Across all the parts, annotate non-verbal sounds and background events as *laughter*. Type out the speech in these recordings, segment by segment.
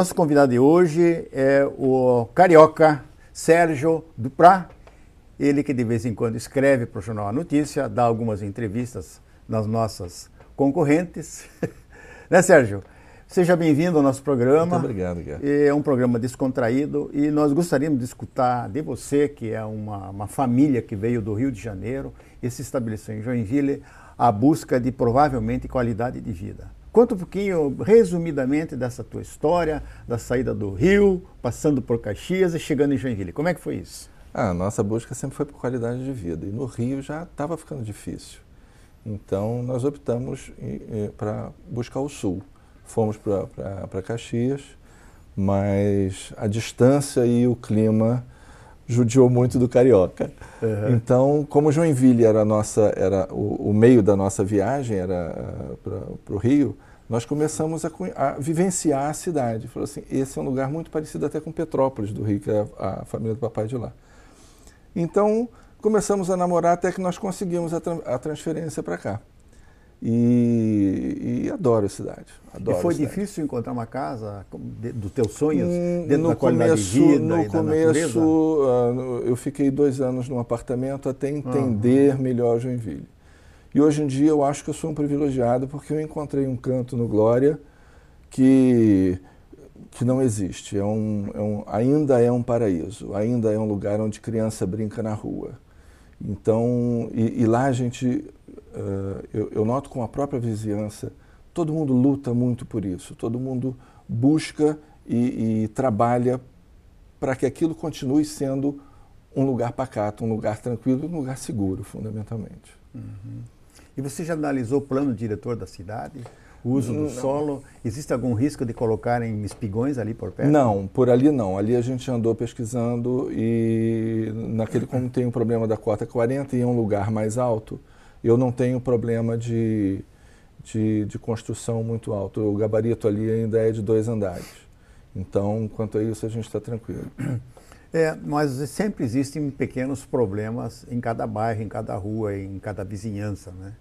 nosso convidado de hoje é o carioca Sérgio Duprá, ele que de vez em quando escreve para o Jornal A Notícia, dá algumas entrevistas nas nossas concorrentes. *laughs* né, Sérgio? Seja bem-vindo ao nosso programa. Muito obrigado, Guilherme. É um programa descontraído e nós gostaríamos de escutar de você, que é uma, uma família que veio do Rio de Janeiro e se estabeleceu em Joinville, a busca de provavelmente qualidade de vida. Conta um pouquinho, resumidamente, dessa tua história, da saída do Rio, passando por Caxias e chegando em Joinville. Como é que foi isso? Ah, a nossa busca sempre foi por qualidade de vida. E no Rio já estava ficando difícil. Então, nós optamos para buscar o Sul fomos para Caxias, mas a distância e o clima judiou muito do carioca. Uhum. Então, como Joinville era, nossa, era o, o meio da nossa viagem, era uh, para o Rio, nós começamos a, a, vivenciar a cidade. Falou assim, esse é um lugar muito parecido até com Petrópolis do Rio, que é a, a família do papai de lá. Então, começamos a namorar até que nós conseguimos a, tra a transferência para cá. E, e, adoro a cidade. Adoro e foi difícil encontrar uma casa dos teus sonhos hum, dentro no da qualidade começo, de vida No começo, uh, eu fiquei dois anos num apartamento até entender uhum. melhor Joinville. E hoje em dia eu acho que eu sou um privilegiado porque eu encontrei um canto no Glória que, que não existe. É um, é um, ainda é um paraíso, ainda é um lugar onde criança brinca na rua. Então, e, e lá a gente uh, eu, eu, noto com a própria vizinhança, todo mundo luta muito por isso, todo mundo busca e, e trabalha para que aquilo continue sendo um lugar pacato, um lugar tranquilo, um lugar seguro, fundamentalmente. Uhum. E você já analisou o plano diretor da cidade? O uso do não. solo? Existe algum risco de colocarem espigões ali por perto? Não, por ali não. Ali a gente andou pesquisando e naquele como tem o problema da cota 40 e é um lugar mais alto, eu não tenho problema de, de, de, construção muito alto. O gabarito ali ainda é de dois andares. Então, quanto a isso, a gente está tranquilo. *clears throat* É, mas sempre existem pequenos problemas em cada bairro, em cada rua, em cada vizinhança, né?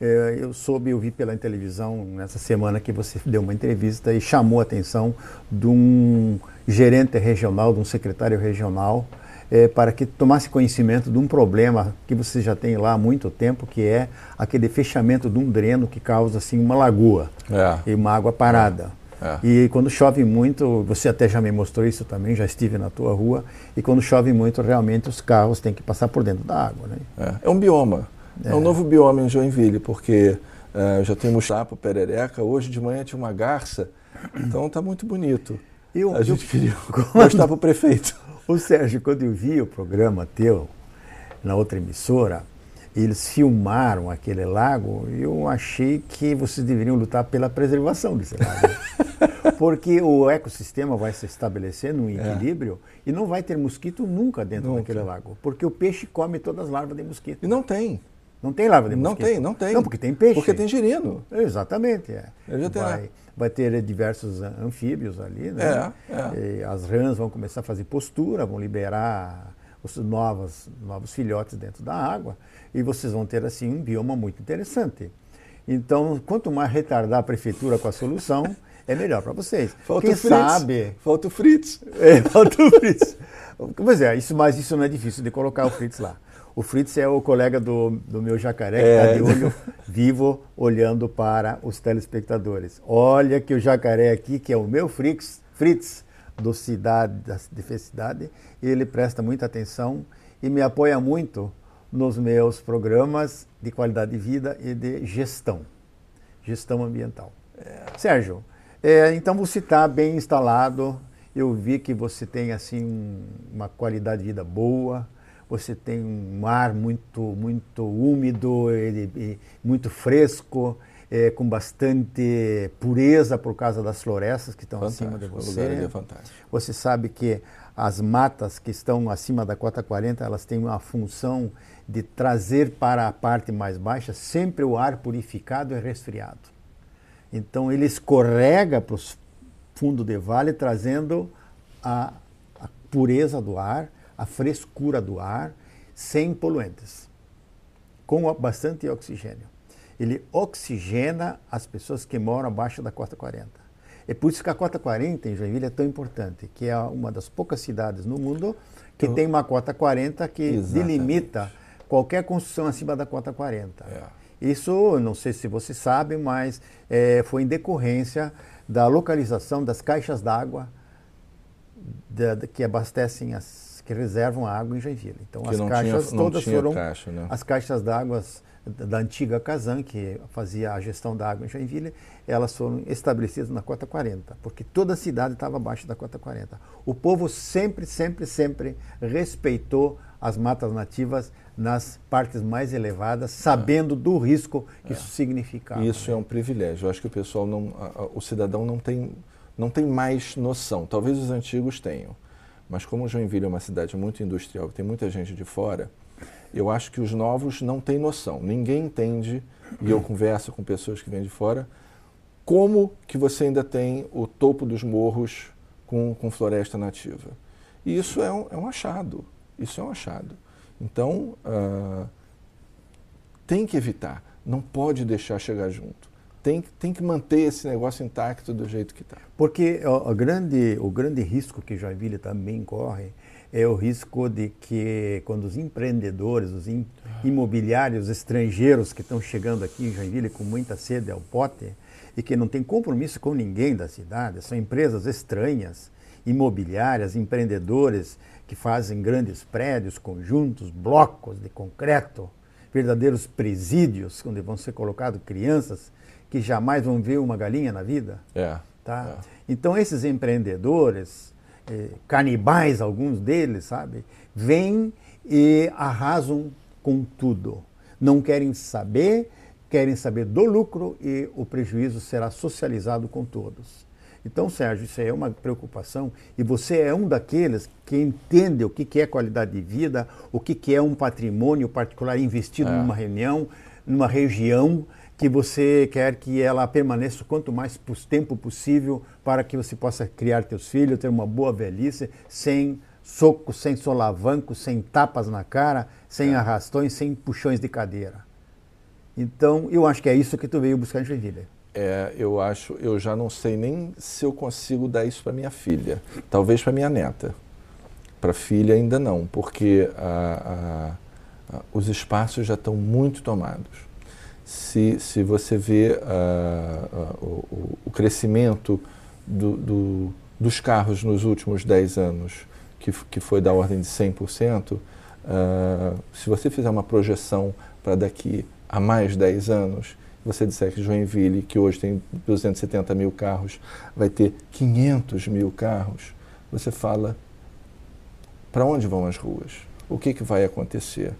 É, eu soube, eu vi pela televisão nessa semana que você deu uma entrevista e chamou a atenção de um gerente regional, de um secretário regional, é, para que tomasse conhecimento de um problema que você já tem lá há muito tempo, que é aquele fechamento de um dreno que causa assim uma lagoa é. e uma água parada. É. é. E quando chove muito, você até já me mostrou isso também, já estive na tua rua, e quando chove muito, realmente os carros têm que passar por dentro da água. Né? É, é um bioma, é. um novo bioma em Joinville, porque uh, já temos chapo, perereca, hoje de manhã tinha uma garça, então está muito bonito. Eu, a gente eu, queria *laughs* mostrar para o prefeito. *laughs* O Sérgio, quando eu vi o programa teu na outra emissora, eles filmaram aquele lago, eu achei que vocês deveriam lutar pela preservação desse lago. *laughs* Porque o ecossistema vai se estabelecer num é. equilíbrio é. e não vai ter mosquito nunca dentro nunca. daquele lago. Porque o peixe come todas as larvas de mosquito. E não tem. Não tem larva de mosquito? Não tem, não tem. Não, porque tem peixe. Porque tem girino. Exatamente, é. Vai, vai ter diversos anfíbios ali, né? É, é. as rãs vão começar a fazer postura, vão liberar os novos, novos filhotes dentro da água e vocês vão ter assim um bioma muito interessante. Então, quanto mais retardar a prefeitura com a solução, é melhor para vocês. Falta Quem o Fritz. sabe. Falta o Fritz. É, *laughs* falta o Fritz. Pois é, isso, mas isso não é difícil de colocar o Fritz lá. O Fritz é o colega do, do meu jacaré que está é. de olho vivo olhando para os telespectadores. Olha que o jacaré aqui, que é o meu Fritz, Fritz do Cidade, da Cidade, ele presta muita atenção e me apoia muito nos meus programas de qualidade de vida e de gestão, gestão ambiental. Sérgio, é, então você está bem instalado, eu vi que você tem assim uma qualidade de vida boa, você tem um ar muito, muito úmido, ele, muito fresco, é, com bastante pureza por causa das florestas que estão fantástico, acima de você. O lugar é fantástico. Você sabe que as matas que estão acima da cota 40, elas têm uma função de trazer para a parte mais baixa sempre o ar purificado e resfriado. Então ele escorrega para os fundos de vale, trazendo a, a pureza do ar a frescura do ar sem poluentes, com bastante oxigênio. Ele oxigena as pessoas que moram abaixo da cota 40. É por isso que a cota 40 em Joinville é tão importante, que é uma das poucas cidades no mundo que então, tem uma cota 40 que exatamente. delimita qualquer construção acima da cota 40. É. Isso, não sei se você sabe, mas é, foi em decorrência da localização das caixas d'água que abastecem as que reservam a água em Joinville. Então que as caixas tinha, todas foram né? as caixas d'água da antiga Casan, que fazia a gestão da água em Joinville, elas foram estabelecidas na cota 40, porque toda a cidade estava abaixo da cota 40. O povo sempre, sempre, sempre respeitou as matas nativas nas partes mais elevadas, sabendo é. do risco que é. isso significava. Isso é um privilégio. Eu acho que o pessoal não, o cidadão não tem, não tem mais noção. Talvez os antigos tenham, mas como Joinville é uma cidade muito industrial, tem muita gente de fora, eu acho que os novos não têm noção. Ninguém entende, e eu converso com pessoas que vêm de fora, como que você ainda tem o topo dos morros com, com floresta nativa. E isso é um, é um achado. Isso é um achado. Então, uh, tem que evitar. Não pode deixar chegar junto. Tem, tem que manter esse negócio intacto do jeito que está. Porque o, o, grande, o grande risco que Joinville também corre é o risco de que quando os empreendedores, os imobiliários estrangeiros que estão chegando aqui em Joinville com muita sede ao pote e que não tem compromisso com ninguém da cidade, são empresas estranhas, imobiliárias, empreendedores que fazem grandes prédios, conjuntos, blocos de concreto, verdadeiros presídios onde vão ser colocadas crianças que jamais vão ver uma galinha na vida. É, tá? É. Então esses empreendedores eh, canibais, alguns deles, sabe, vêm e arrasam com tudo. Não querem saber, querem saber do lucro e o prejuízo será socializado com todos. Então, Sérgio, isso é uma preocupação e você é um daqueles que entende o que é qualidade de vida, o que é um patrimônio particular investido é. numa reunião, numa região que você quer que ela permaneça quanto mais tempo possível para que você possa criar teus filhos, ter uma boa velhice, sem socos, sem solavancos, sem tapas na cara, sem é. arrastões, sem puxões de cadeira. Então, eu acho que é isso que tu veio buscar em Joinville. É, eu acho, eu já não sei nem se eu consigo dar isso para minha filha. Talvez para minha neta. Para filha ainda não, porque a, a, a, os espaços já estão muito tomados se, se você vê uh, uh, o, o, crescimento do, do, dos carros nos últimos 10 anos, que, que foi da ordem de 100%, uh, ah, se você fizer uma projeção para daqui a mais 10 anos, você disser que Joinville, que hoje tem 270 mil carros, vai ter 500 mil carros, você fala para onde vão as ruas? O que, que vai acontecer?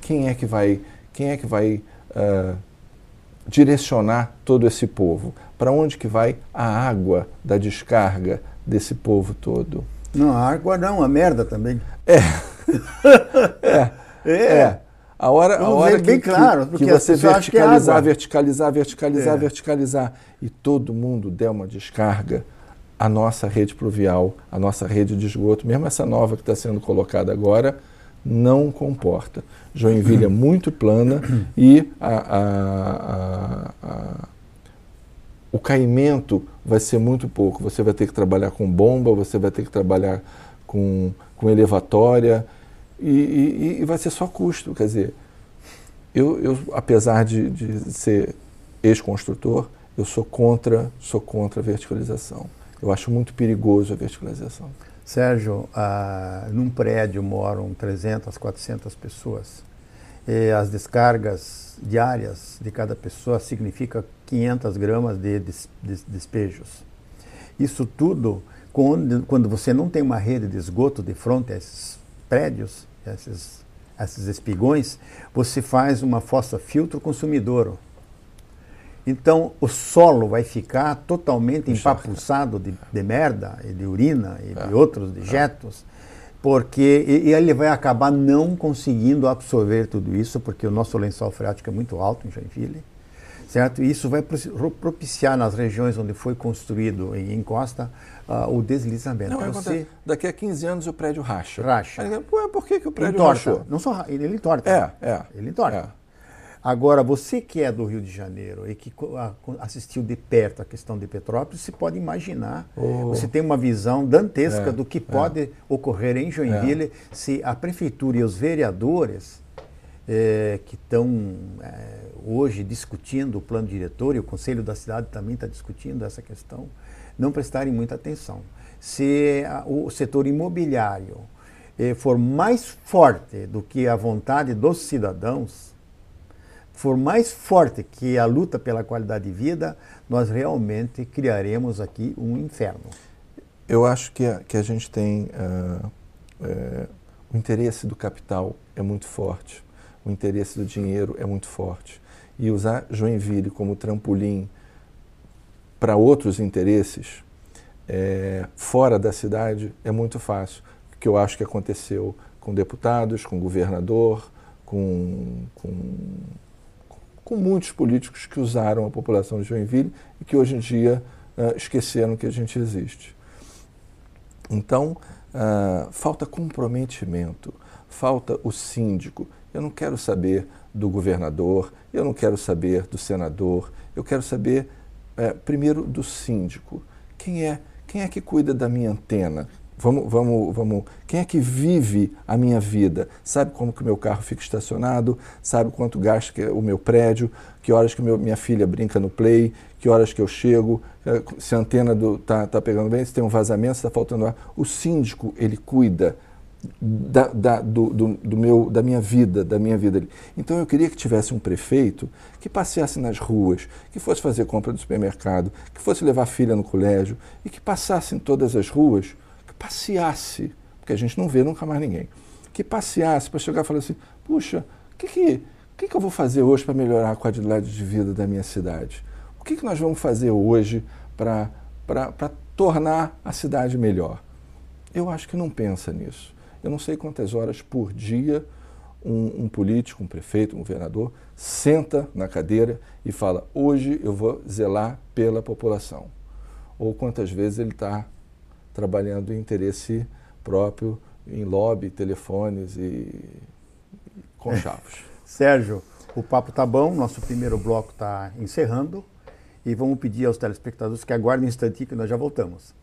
Quem é que vai, quem é que vai uh, direcionar todo esse povo? Para onde que vai a água da descarga desse povo todo? Não, a água não, a merda também. É. *laughs* é. é. é. A hora, a hora que, bem claro, que, que você verticalizar, é verticalizar, verticalizar, é. verticalizar e todo mundo der uma descarga, a nossa rede pluvial, a nossa rede de esgoto, mesmo essa nova que está sendo colocada agora, não comporta. Joinville é *clears throat* muito plana e a, a, a, o caimento vai ser muito pouco. Você vai ter que trabalhar com bomba, você vai ter que trabalhar com, com elevatória e, e, e vai ser só custo. Quer dizer, eu, eu apesar de, de ser ex-construtor, eu sou contra, sou contra a verticalização. Eu acho muito perigoso a verticalização. Sérgio, ah, num prédio moram 300, 400 pessoas. E as descargas diárias de cada pessoa significa 500 gramas de des, des, despejos. Isso tudo, quando, quando você não tem uma rede de esgoto de frente a esses prédios, esses, esses espigões, você faz uma fossa filtro consumidor. Então o solo vai ficar totalmente empapuçado de, de merda e de urina e é. de outros dejetos, porque e, e, ele vai acabar não conseguindo absorver tudo isso, porque o nosso lençol freático é muito alto em Joinville, certo? E isso vai propiciar nas regiões onde foi construído em encosta uh, o deslizamento. Não, Você... Daqui a 15 anos o prédio racha. Racha. Aí, por que, que o prédio entorta. rachou? Não só ele entorta. É, é. Ele entorta. É. Agora, você que é do Rio de Janeiro e que assistiu de perto a questão de Petrópolis, você pode imaginar, oh. você tem uma visão dantesca é, do que pode é. ocorrer em Joinville é. se a prefeitura e os vereadores é, que estão é, hoje discutindo o plano diretor, e o Conselho da Cidade também está discutindo essa questão, não prestarem muita atenção. Se o setor imobiliário eh, for mais forte do que a vontade dos cidadãos, for mais forte que a luta pela qualidade de vida, nós realmente criaremos aqui um inferno. Eu acho que a, que a gente tem. Uh, uh, o interesse do capital é muito forte, o interesse do dinheiro é muito forte. E usar Joinville como trampolim para outros interesses é, fora da cidade é muito fácil. Que eu acho que aconteceu com deputados, com governador, com, com com muitos políticos que usaram a população de Joinville e que hoje em dia uh, esqueceram que a gente existe. Então, uh, falta comprometimento, falta o síndico. Eu não quero saber do governador, eu não quero saber do senador, eu quero saber uh, primeiro do síndico. Quem é, quem é que cuida da minha antena? Vamos, vamos, vamos. Quem é que vive a minha vida? Sabe como que o meu carro fica estacionado? Sabe quanto gasta o meu prédio? Que horas que meu, minha filha brinca no play? Que horas que eu chego? Eh, se a antena está tá pegando bem? Se tem um vazamento? Se está faltando ar? O síndico ele cuida da, da, do, do, do, meu, da minha vida, da minha vida. Então eu queria que tivesse um prefeito que passeasse nas ruas, que fosse fazer compra do supermercado, que fosse levar filha no colégio e que passasse em todas as ruas passeasse, porque a gente não vê nunca mais ninguém, que passeasse para chegar e falar assim, puxa, o que, que, que, que eu vou fazer hoje para melhorar a qualidade de vida da minha cidade? O que, que nós vamos fazer hoje para tornar a cidade melhor? Eu acho que não pensa nisso. Eu não sei quantas horas por dia um, um, político, um prefeito, um governador, senta na cadeira e fala: hoje eu vou zelar pela população. Ou quantas vezes ele está trabalhando em interesse próprio, em lobby, telefones e, conchavos. *laughs* Sérgio, o papo tá bom, nosso primeiro bloco está encerrando e vamos pedir aos telespectadores que aguardem um instantinho que nós já voltamos.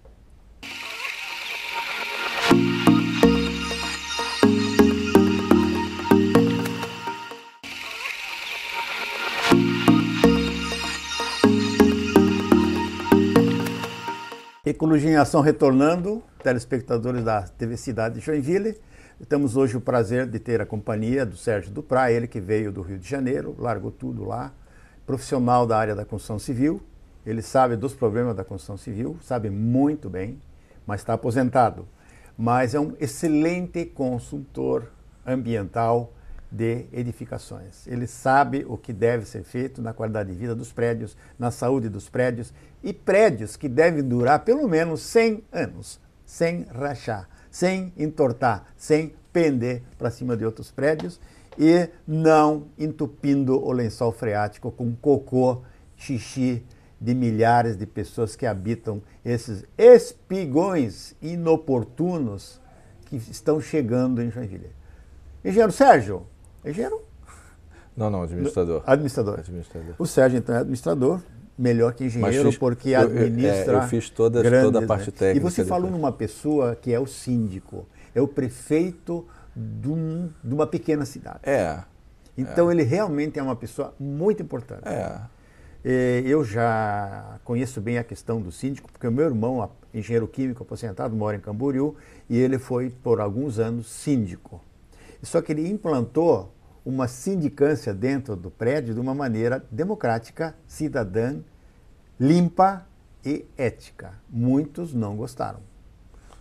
Ecologia em Ação retornando, telespectadores da TV Cidade de Joinville. Temos hoje o prazer de ter a companhia do Sérgio Duprá, ele que veio do Rio de Janeiro, largou tudo lá, profissional da área da construção civil. Ele sabe dos problemas da construção civil, sabe muito bem, mas está aposentado. Mas é um excelente consultor ambiental de edificações. Ele sabe o que deve ser feito na qualidade de vida dos prédios, na saúde dos prédios e prédios que devem durar pelo menos 100 anos, sem rachar, sem entortar, sem pender para cima de outros prédios e não entupindo o lençol freático com cocô, xixi de milhares de pessoas que habitam esses espigões inoportunos que estão chegando em Joinville. Engenheiro Sérgio, Engenheiro? Não, não, administrador. Administrador. administrador. O Sérgio, então, é administrador, melhor que engenheiro, fiz, porque administra. Eu, é, eu fiz toda, grandes, toda a né? parte né? técnica. E você falou numa pessoa que é o síndico, é o prefeito de, um, de uma pequena cidade. É. Então é. ele realmente é uma pessoa muito importante. É. Eu já conheço bem a questão do síndico, porque o meu irmão, engenheiro químico aposentado, mora em Camboriú, e ele foi por alguns anos síndico. Só que ele implantou uma sindicância dentro do prédio de uma maneira democrática, cidadã, limpa e ética. Muitos não gostaram,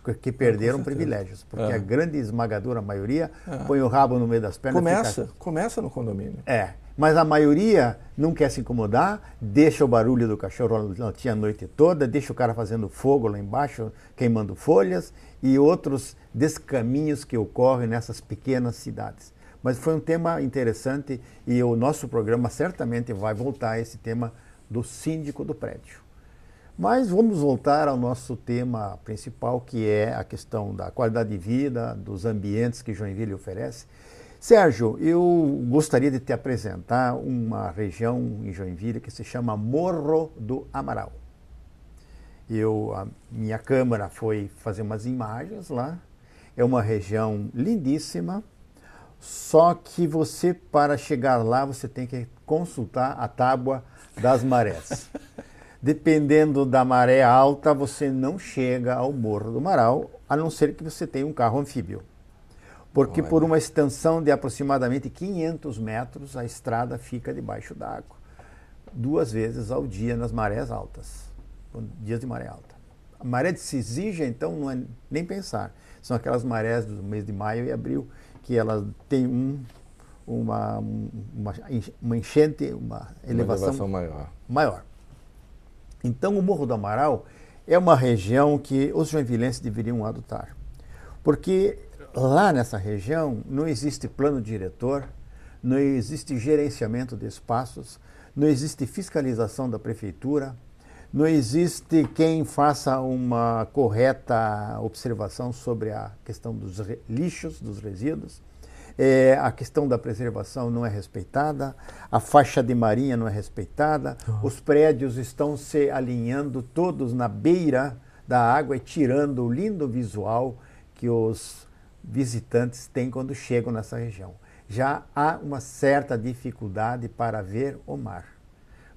porque perderam privilégios, porque é. a grande esmagadora maioria é. põe o rabo no meio das pernas. Começa, fica... começa no condomínio. É, mas a maioria não quer se incomodar, deixa o barulho do cachorro latir a noite toda, deixa o cara fazendo fogo lá embaixo, queimando folhas e outros descaminhos que ocorrem nessas pequenas cidades. Mas foi um tema interessante e o nosso programa certamente vai voltar a esse tema do síndico do prédio. Mas vamos voltar ao nosso tema principal, que é a questão da qualidade de vida, dos ambientes que Joinville oferece. Sérgio, eu gostaria de te apresentar uma região em Joinville que se chama Morro do Amaral. Eu, a minha câmera foi fazer umas imagens lá. É uma região lindíssima, só que você, para chegar lá, você tem que consultar a tábua das marés. *laughs* Dependendo da maré alta, você não chega ao Morro do Amaral, a não ser que você tenha um carro anfíbio. Porque Olha. por uma extensão de aproximadamente 500 metros, a estrada fica debaixo d'água. Duas vezes ao dia nas marés altas, dias de maré alta. A maré de se exige, então, não é nem pensar. São aquelas marés do mês de maio e abril, que elas têm um, uma, uma, uma enchente, uma elevação, uma elevação maior. maior. Então, o Morro do Amaral é uma região que os joinvilenses deveriam adotar. Porque lá nessa região não existe plano diretor, não existe gerenciamento de espaços, não existe fiscalização da prefeitura, não existe quem faça uma correta observação sobre a questão dos lixos, dos resíduos. É, a questão da preservação não é respeitada, a faixa de marinha não é respeitada, uhum. os prédios estão se alinhando todos na beira da água e tirando o lindo visual que os visitantes têm quando chegam nessa região. Já há uma certa dificuldade para ver o mar.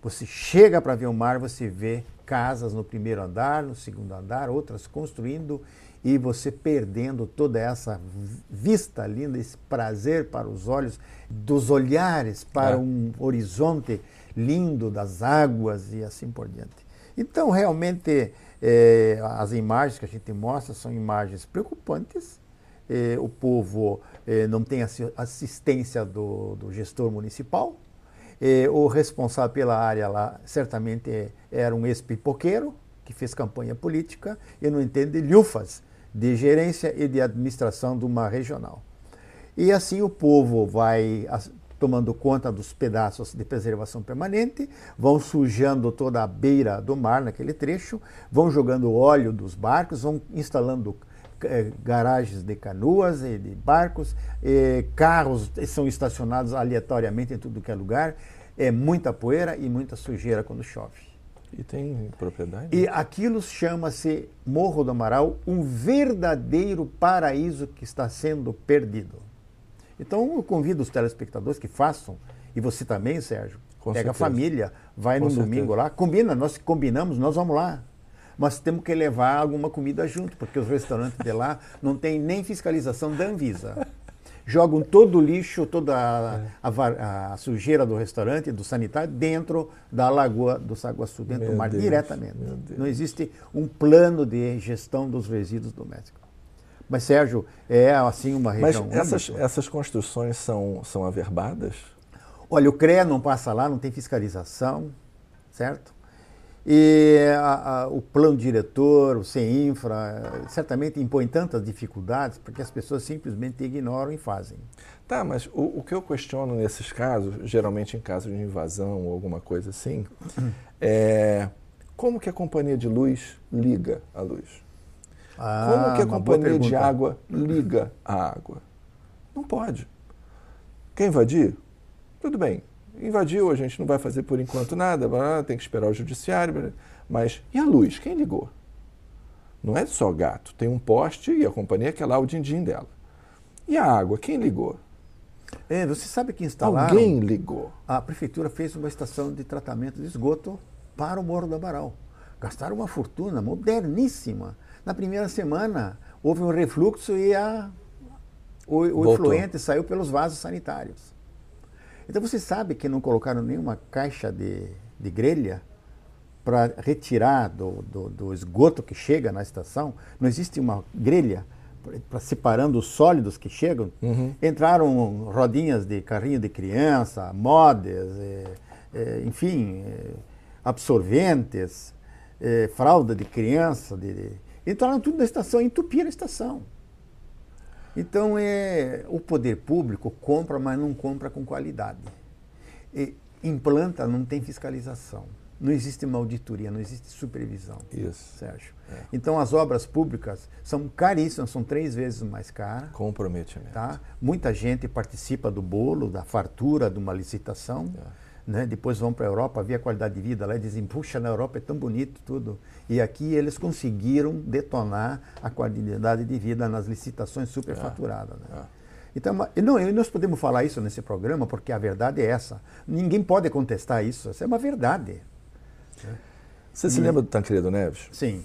Você chega para ver o mar, você vê casas no primeiro andar, no segundo andar, outras construindo e você perdendo toda essa vista linda, esse prazer para os olhos, dos olhares para é. um horizonte lindo das águas e assim por diante. Então, realmente, é, as imagens que a gente mostra são imagens preocupantes. É, o povo é, não tem assistência do, do gestor municipal. É, o responsável pela área lá certamente era um ex-pipoqueiro que fez campanha política e não entende lhufas de gerência e de administração de uma regional. E assim o povo vai tomando conta dos pedaços de preservação permanente, vão sujando toda a beira do mar naquele trecho, vão jogando óleo dos barcos, vão instalando eh, garagens de canoas e de barcos, eh, carros são estacionados aleatoriamente em tudo que é lugar, é muita poeira e muita sujeira quando chove. E tem propriedade? E aquilo chama-se Morro do Amaral, um verdadeiro paraíso que está sendo perdido. Então eu convido os telespectadores que façam, e você também, Sérgio, Com pega certeza. a família, vai Com no certeza. domingo lá, combina, nós combinamos, nós vamos lá. Mas temos que levar alguma comida junto, porque os restaurantes de lá não tem nem fiscalização da Anvisa jogam todo o lixo, toda a, é. a, a, sujeira do restaurante, do sanitário, dentro da lagoa do Saguaçu, dentro Meu do mar, Deus. diretamente. Não existe um plano de gestão dos resíduos domésticos. Mas, Sérgio, é assim uma região. Mas essas, essas construções são, são averbadas? Olha, o CREA não passa lá, não tem fiscalização, certo? E a, a, o plano diretor, o CEINFRA, certamente impõe tantas dificuldades porque as pessoas simplesmente ignoram e fazem. Tá, mas o, o que eu questiono nesses casos, geralmente em casos de invasão ou alguma coisa assim, *clears throat* é como que a companhia de luz liga a luz? Ah, como que a companhia de água liga a água? Não pode. Quer invadir? Tudo bem, invadiu, a gente não vai fazer por enquanto nada, tem que esperar o judiciário. Mas e a luz? Quem ligou? Não é só gato, tem um poste e a companhia quer lá o din-din dela. E a água? Quem ligou? É, você sabe que instalaram... Alguém ligou. A prefeitura fez uma estação de tratamento de esgoto para o Morro do Amaral. Gastaram uma fortuna moderníssima. Na primeira semana houve um refluxo e a, o, o efluente saiu pelos vasos sanitários. Então você sabe que não colocaram nenhuma caixa de, de grelha para retirar do, do, do, esgoto que chega na estação. Não existe uma grelha para separando os sólidos que chegam. Uhum. Entraram rodinhas de carrinho de criança, modes, é, é, enfim, é, absorventes, fralda de criança. De, de, entraram tudo na estação, entupiram a estação. Então, é, o poder público compra, mas não compra com qualidade. E implanta, não tem fiscalização. não existe uma auditoria, não existe supervisão. Isso. Sérgio. É. Então as obras públicas são caríssimas, são três vezes mais caras. Comprometimento. Tá? Muita gente participa do bolo, da fartura de uma licitação. É. Né? Depois vão para a Europa, ver a qualidade de vida lá e dizem, puxa, na Europa é tão bonito tudo. E aqui eles conseguiram detonar a qualidade de vida nas licitações superfaturadas. É. Né? É. Então, não, nós podemos falar isso nesse programa porque a verdade é essa. Ninguém pode contestar isso. Isso é uma verdade. Você e... se lembra do Tancredo Neves? Sim.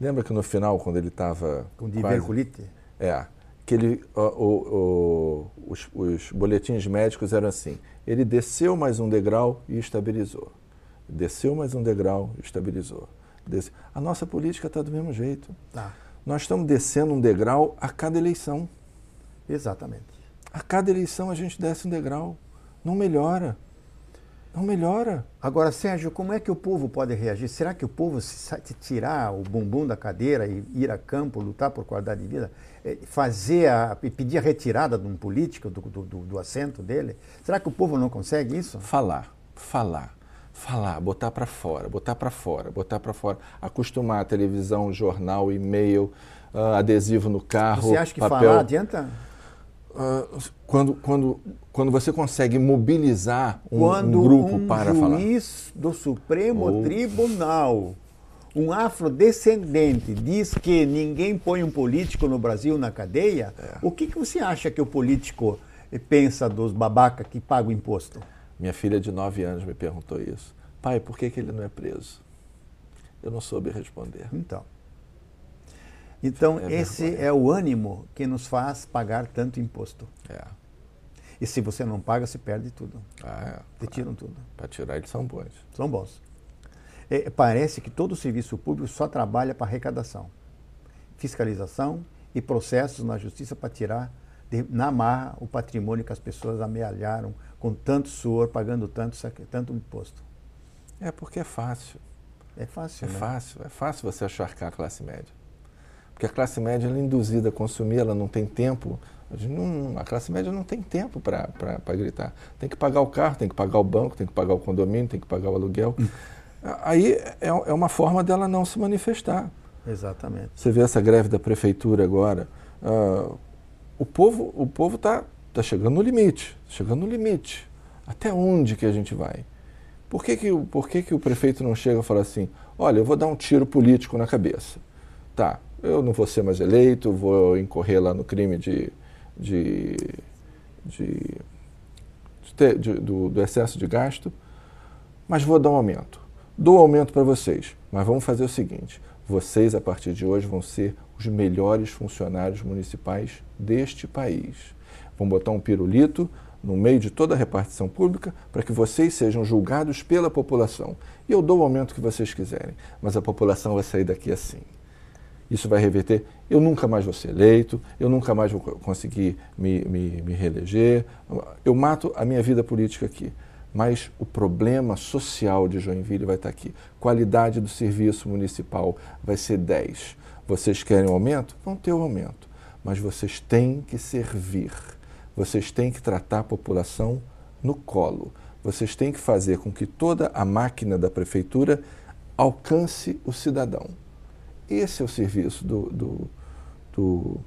Lembra que no final, quando ele estava. Com diverculite? É. Que ele, o, o, os, os boletins médicos eram assim: ele desceu mais um degrau e estabilizou. Desceu mais um degrau e estabilizou. Desceu. A nossa política está do mesmo jeito. Tá. Nós estamos descendo um degrau a cada eleição. Exatamente. A cada eleição a gente desce um degrau. Não melhora. Não melhora. Agora, Sérgio, como é que o povo pode reagir? Será que o povo, se tirar o bumbum da cadeira e ir a campo, lutar por qualidade de vida, é, fazer a, pedir a retirada de um político do, do, do assento dele? Será que o povo não consegue isso? Falar, falar falar, botar para fora, botar para fora, botar para fora, acostumar a televisão, jornal, e-mail, uh, adesivo no carro. Você acha que papel. falar adianta? Uh, quando, quando, quando você consegue mobilizar um, quando um grupo um para falar. Quando um juiz do Supremo oh. Tribunal, um afrodescendente, diz que ninguém põe um político no Brasil na cadeia, é. o que, que você acha que o político pensa dos babacas que pagam imposto? Minha filha de 9 anos me perguntou isso. Pai, por que, que ele não é preso? Eu não soube responder. Então. Então, é esse é o ânimo que nos faz pagar tanto imposto. É. E se você não paga, se perde tudo. Ah, é. Te tiram tudo. Para tirar, eles são bons. São bons. É, parece que todo o serviço público só trabalha para arrecadação, fiscalização e processos na justiça para tirar de, na marra o patrimônio que as pessoas amealharam com tanto suor, pagando tanto, tanto imposto. É porque é fácil. É fácil, É né? fácil. É fácil você acharcar a classe média. Porque a classe média é induzida a consumir, ela não tem tempo. A, não, a classe média não tem tempo para gritar. Tem que pagar o carro, tem que pagar o banco, tem que pagar o condomínio, tem que pagar o aluguel. Hum. Aí é, é uma forma dela não se manifestar. Exatamente. Você vê essa greve da prefeitura agora. Uh, o povo o povo está tá chegando no limite, chegando no limite. Até onde que a gente vai? Por que, que, por que, que o prefeito não chega e fala assim, olha, eu vou dar um tiro político na cabeça. Tá, eu não vou ser mais eleito, vou incorrer lá no crime de, de, de, de, de do, do, excesso de gasto, mas vou dar um aumento. Dou um aumento para vocês, mas vamos fazer o seguinte: vocês, a partir de hoje, vão ser os melhores funcionários municipais deste país. Vão botar um pirulito no meio de toda a repartição pública para que vocês sejam julgados pela população. E eu dou o aumento que vocês quiserem, mas a população vai sair daqui assim isso vai reverter. Eu nunca mais vou ser eleito, eu nunca mais vou conseguir me, me, me reeleger, eu mato a minha vida política aqui. Mas o problema social de Joinville vai estar aqui. Qualidade do serviço municipal vai ser 10. Vocês querem um aumento? Vão ter um aumento. Mas vocês têm que servir. Vocês têm que tratar a população no colo. Vocês têm que fazer com que toda a máquina da prefeitura alcance o cidadão. Esse é o serviço do, do, do,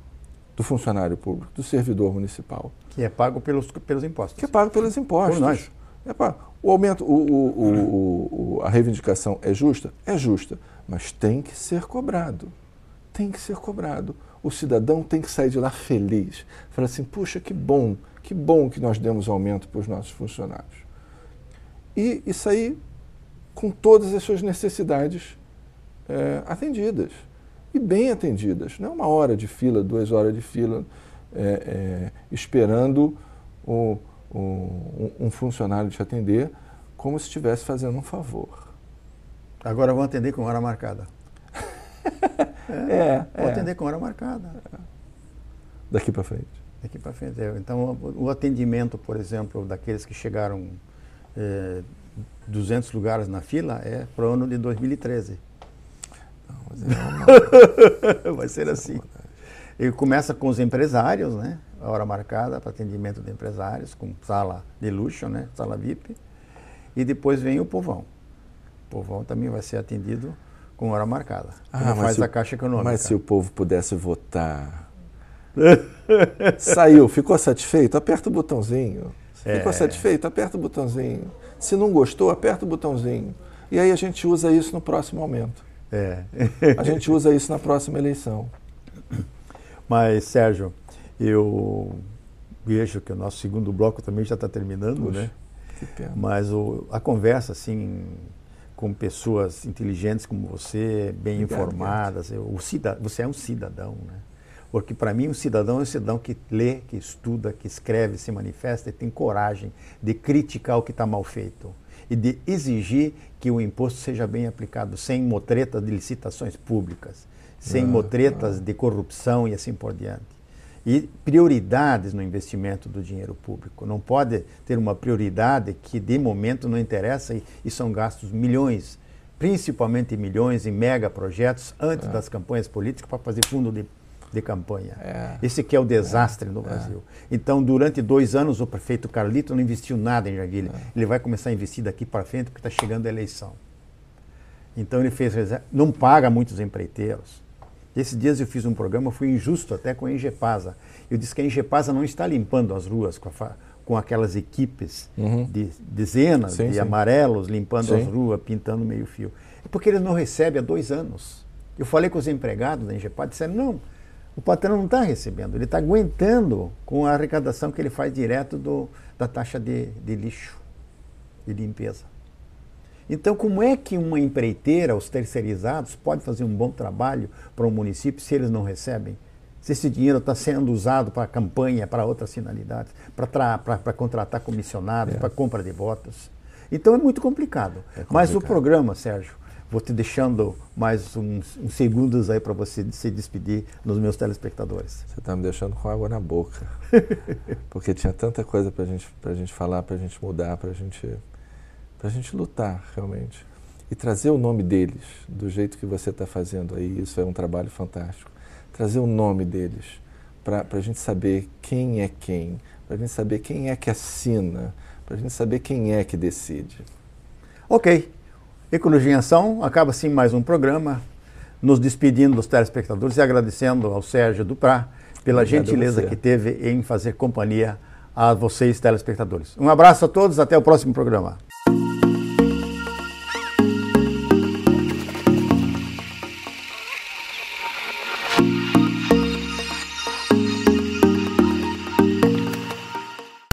do funcionário público, do servidor municipal. Que é pago pelos, pelos impostos. Que é pago pelos impostos. Por nós. É pago. O aumento, o, o, o, a reivindicação é justa? É justa, mas tem que ser cobrado. Tem que ser cobrado. O cidadão tem que sair de lá feliz. Falar assim, puxa, que bom, que bom que nós demos aumento para os nossos funcionários. E, e sair com todas as suas necessidades é, atendidas. E bem atendidas. Não é uma hora de fila, duas horas de fila, é, é, esperando o, o, um funcionário te atender como se estivesse fazendo um favor. Agora vão atender com hora marcada. é, vou atender com hora marcada. *laughs* Daqui para frente. Daqui para frente. É. Então, o atendimento, por exemplo, daqueles que chegaram é, 200 lugares na fila é para o ano de 2013. *laughs* Vai ser assim. Ele começa com os empresários, né? A hora marcada para atendimento de empresários, com sala de luxo, né? Sala VIP. E depois vem o povão. O povão também vai ser atendido com hora marcada. Ah, faz a Caixa Econômica. Mas se o povo pudesse votar. *laughs* Saiu, ficou satisfeito? Aperta o botãozinho. Ficou é. satisfeito? Aperta o botãozinho. Se não gostou, aperta o botãozinho. E aí a gente usa isso no próximo momento. É. a gente usa isso na próxima eleição. *coughs* Mas, Sérgio, eu vejo que o nosso segundo bloco também já está terminando, Puxa, né? Mas o, a conversa, assim, com pessoas inteligentes como você, bem Obrigado, informadas, eu, o você é um cidadão, né? Porque para mim um cidadão é um cidadão que lê, que estuda, que escreve, se manifesta e tem coragem de criticar o que está mal feito e de exigir que o imposto seja bem aplicado, sem motretas de licitações públicas, sem ah, motretas ah. de corrupção e assim por diante. E prioridades no investimento do dinheiro público. Não pode ter uma prioridade que de momento não interessa e, e são gastos milhões, principalmente milhões em mega projetos antes ah. das campanhas políticas para fazer fundo de de campanha. É. Esse que é o desastre é. no Brasil. É. Então, durante dois anos, o prefeito Carlito não investiu nada em Jarguilha. É. Ele vai começar a investir daqui para frente porque está chegando a eleição. Então, ele fez, não paga muitos empreiteiros. Esses dias eu fiz um programa, fui injusto até com a Engepasa. Eu disse que a Engepasa não está limpando as ruas com, a, com aquelas equipes uhum. de dezenas sim, de sim. amarelos limpando sim. as ruas, pintando meio fio. É porque eles não recebem há dois anos. Eu falei com os empregados da Engepasa, disseram, não, o patrão não está recebendo, ele está aguentando com a arrecadação que ele faz direto do, da taxa de, de lixo, de limpeza. Então, como é que uma empreiteira, os terceirizados, pode fazer um bom trabalho para o um município se eles não recebem? Se esse dinheiro está sendo usado para campanha, para outras finalidades, para contratar comissionados, é. para compra de votos. Então é muito complicado. é complicado. Mas o programa, Sérgio, Vou te deixando mais uns, uns segundos aí para você se despedir nos meus telespectadores. Você está me deixando com água na boca. *laughs* Porque tinha tanta coisa para gente, a gente falar, para a gente mudar, para gente, a gente lutar realmente. E trazer o nome deles do jeito que você está fazendo aí, isso é um trabalho fantástico. Trazer o nome deles para a gente saber quem é quem, para a gente saber quem é que assina, para a gente saber quem é que decide. Ok. Ecologia em Ação, acaba assim mais um programa, nos despedindo dos telespectadores e agradecendo ao Sérgio Duprá pela Obrigado gentileza que teve em fazer companhia a vocês, telespectadores. Um abraço a todos, até o próximo programa.